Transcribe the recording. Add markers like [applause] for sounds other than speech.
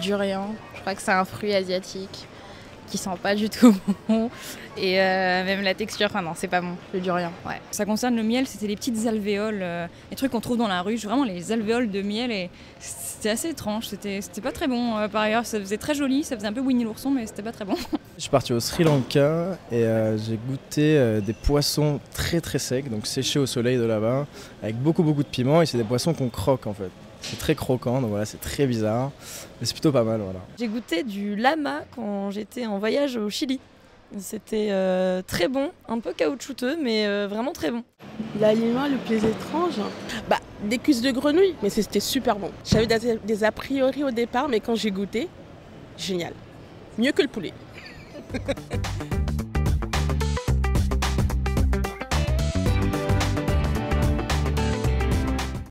durian. Je crois que c'est un fruit asiatique qui sent pas du tout [laughs] bon. Et euh, même la texture, enfin non, c'est pas bon, le durian. Ouais. Ça concerne le miel, c'était les petites alvéoles, euh, les trucs qu'on trouve dans la ruche, vraiment les alvéoles de miel. Et c'était assez étrange, c'était pas très bon euh, par ailleurs. Ça faisait très joli, ça faisait un peu Winnie l'ourson, mais c'était pas très bon. [laughs] Je suis parti au Sri Lanka et j'ai goûté des poissons très très secs, donc séchés au soleil de là-bas, avec beaucoup beaucoup de piment. Et c'est des poissons qu'on croque en fait. C'est très croquant, donc voilà, c'est très bizarre. Mais c'est plutôt pas mal, voilà. J'ai goûté du lama quand j'étais en voyage au Chili. C'était euh, très bon, un peu caoutchouteux, mais euh, vraiment très bon. L'aliment le plus étrange Bah, des cuisses de grenouille, mais c'était super bon. J'avais des, des a priori au départ, mais quand j'ai goûté, génial. Mieux que le poulet. [laughs]